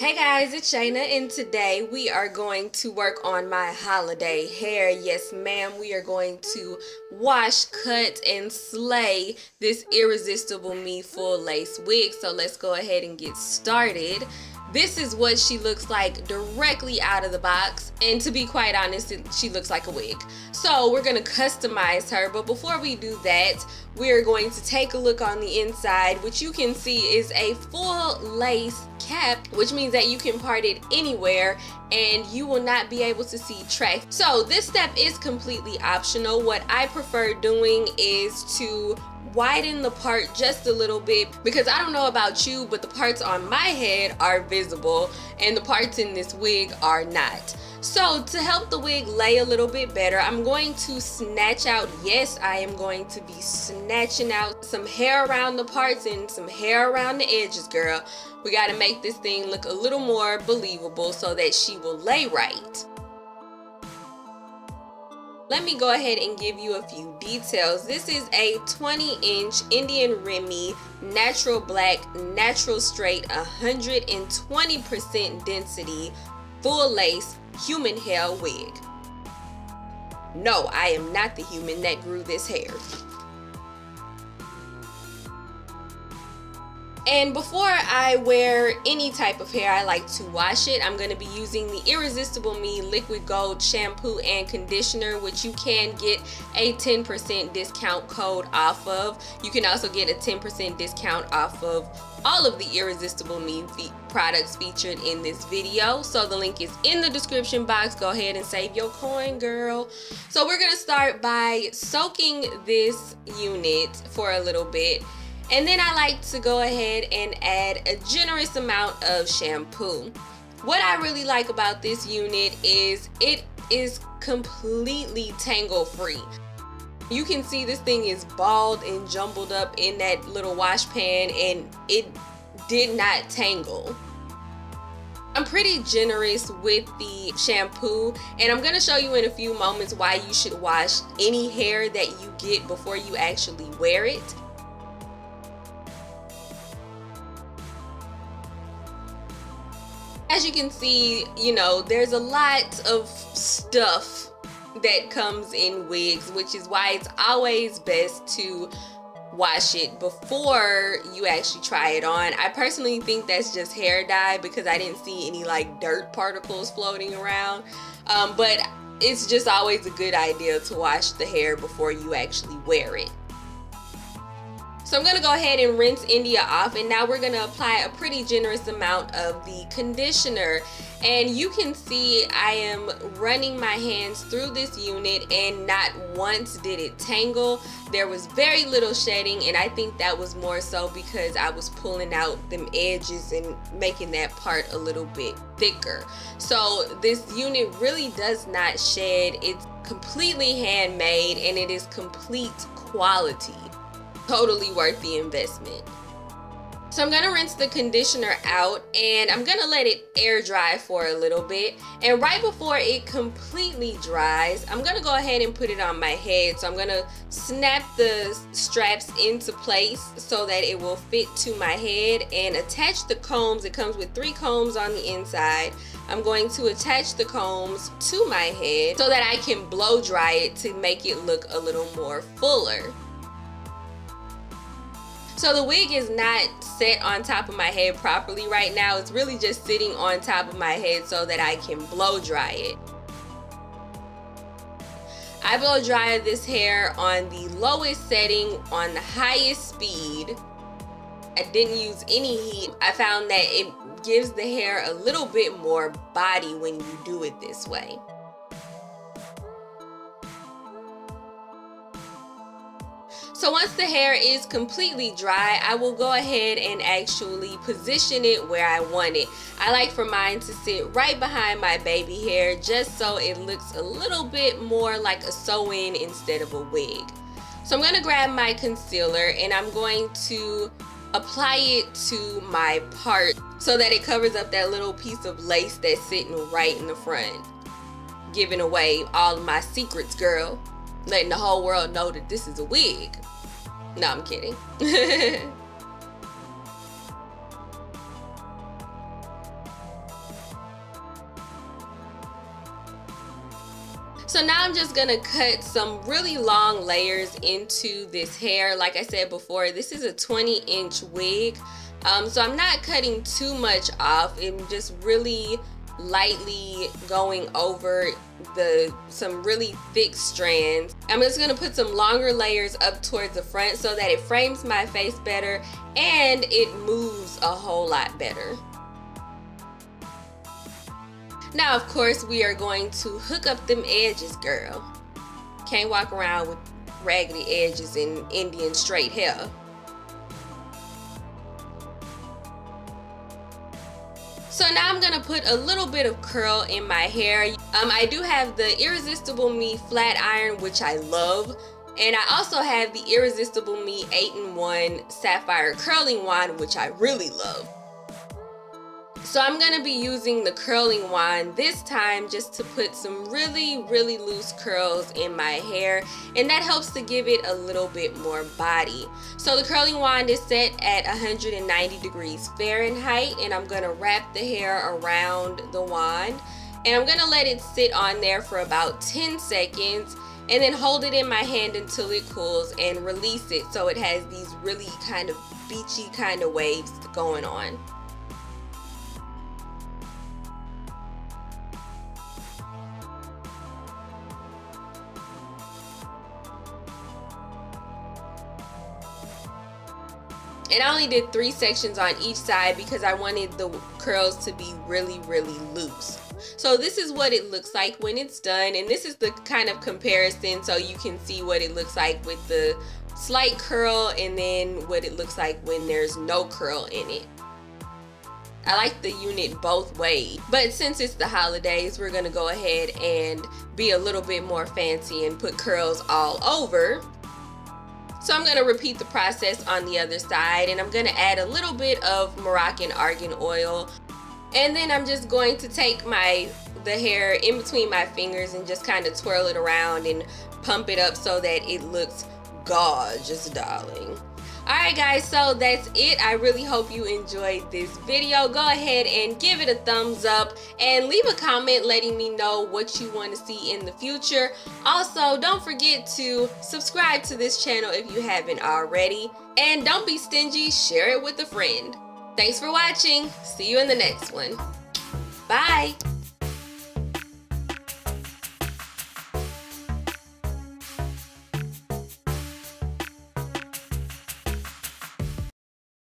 Hey guys, it's Shaina and today we are going to work on my holiday hair. Yes ma'am, we are going to wash, cut, and slay this Irresistible Me full lace wig. So let's go ahead and get started. This is what she looks like directly out of the box. And to be quite honest, she looks like a wig. So we're gonna customize her. But before we do that, we're going to take a look on the inside, which you can see is a full lace cap, which means that you can part it anywhere and you will not be able to see track. So this step is completely optional. What I prefer doing is to widen the part just a little bit because I don't know about you but the parts on my head are visible and the parts in this wig are not. So to help the wig lay a little bit better, I'm going to snatch out, yes, I am going to be snatching out some hair around the parts and some hair around the edges, girl. We got to make this thing look a little more believable so that she will lay right let me go ahead and give you a few details. This is a 20 inch Indian Remy natural black, natural straight, 120% density, full lace, human hair wig. No, I am not the human that grew this hair. And before I wear any type of hair, I like to wash it. I'm going to be using the Irresistible Me Liquid Gold Shampoo and Conditioner, which you can get a 10% discount code off of. You can also get a 10% discount off of all of the Irresistible Me products featured in this video. So the link is in the description box. Go ahead and save your coin, girl. So we're going to start by soaking this unit for a little bit and then I like to go ahead and add a generous amount of shampoo. What I really like about this unit is it is completely tangle free. You can see this thing is balled and jumbled up in that little wash pan and it did not tangle. I'm pretty generous with the shampoo and I'm going to show you in a few moments why you should wash any hair that you get before you actually wear it. As you can see, you know, there's a lot of stuff that comes in wigs, which is why it's always best to wash it before you actually try it on. I personally think that's just hair dye because I didn't see any like dirt particles floating around. Um, but it's just always a good idea to wash the hair before you actually wear it. So I'm gonna go ahead and rinse India off and now we're gonna apply a pretty generous amount of the conditioner. And you can see I am running my hands through this unit and not once did it tangle. There was very little shedding and I think that was more so because I was pulling out them edges and making that part a little bit thicker. So this unit really does not shed. It's completely handmade and it is complete quality totally worth the investment. So I'm gonna rinse the conditioner out and I'm gonna let it air dry for a little bit. And right before it completely dries, I'm gonna go ahead and put it on my head. So I'm gonna snap the straps into place so that it will fit to my head and attach the combs. It comes with three combs on the inside. I'm going to attach the combs to my head so that I can blow dry it to make it look a little more fuller. So the wig is not set on top of my head properly right now. It's really just sitting on top of my head so that I can blow dry it. I blow dry this hair on the lowest setting on the highest speed. I didn't use any heat. I found that it gives the hair a little bit more body when you do it this way. So once the hair is completely dry, I will go ahead and actually position it where I want it. I like for mine to sit right behind my baby hair just so it looks a little bit more like a sew-in instead of a wig. So I'm going to grab my concealer and I'm going to apply it to my part so that it covers up that little piece of lace that's sitting right in the front. Giving away all of my secrets, girl. Letting the whole world know that this is a wig. No, I'm kidding. So now I'm just gonna cut some really long layers into this hair. Like I said before, this is a 20 inch wig. Um, so I'm not cutting too much off. I'm just really lightly going over the some really thick strands. I'm just gonna put some longer layers up towards the front so that it frames my face better and it moves a whole lot better. Now, of course, we are going to hook up them edges, girl. Can't walk around with raggedy edges and Indian straight hair. So now I'm gonna put a little bit of curl in my hair. Um, I do have the Irresistible Me flat iron, which I love. And I also have the Irresistible Me 8-in-1 Sapphire Curling Wand, which I really love. So I'm going to be using the curling wand this time just to put some really, really loose curls in my hair. And that helps to give it a little bit more body. So the curling wand is set at 190 degrees Fahrenheit. And I'm going to wrap the hair around the wand. And I'm going to let it sit on there for about 10 seconds and then hold it in my hand until it cools and release it so it has these really kind of beachy kind of waves going on. And I only did three sections on each side because I wanted the curls to be really, really loose. So this is what it looks like when it's done. And this is the kind of comparison so you can see what it looks like with the slight curl and then what it looks like when there's no curl in it. I like the unit both ways. But since it's the holidays, we're gonna go ahead and be a little bit more fancy and put curls all over. So I'm gonna repeat the process on the other side and I'm gonna add a little bit of Moroccan argan oil. And then I'm just going to take my the hair in between my fingers and just kind of twirl it around and pump it up so that it looks gorgeous, darling. Alright guys, so that's it. I really hope you enjoyed this video. Go ahead and give it a thumbs up and leave a comment letting me know what you want to see in the future. Also, don't forget to subscribe to this channel if you haven't already. And don't be stingy, share it with a friend. Thanks for watching. See you in the next one. Bye.